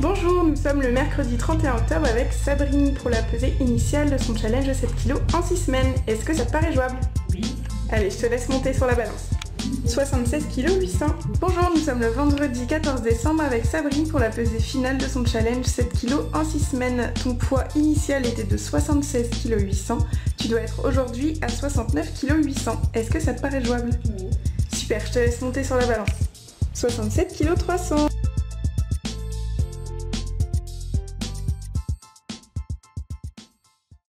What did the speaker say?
Bonjour, nous sommes le mercredi 31 octobre avec Sabrine pour la pesée initiale de son challenge de 7 kg en 6 semaines. Est-ce que ça te paraît jouable? Oui. Allez, je te laisse monter sur la balance. 76 kg 800. Bonjour, nous sommes le vendredi 14 décembre avec Sabrine pour la pesée finale de son challenge 7 kg en 6 semaines. Ton poids initial était de 76 kg 800. Tu dois être aujourd'hui à 69 kg 800. Est-ce que ça te paraît jouable? Oui. Super, je te laisse monter sur la balance. 67 kg 300.